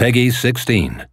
Peggy 16.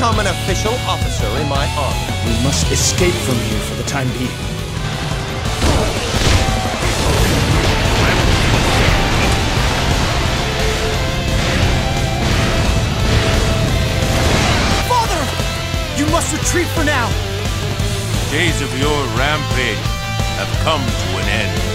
Become an official officer in my army? We must escape from here for the time being. Father! You must retreat for now! Days of your rampage have come to an end.